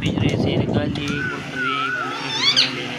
पिंजरे से निकाली कुटुए कुटुए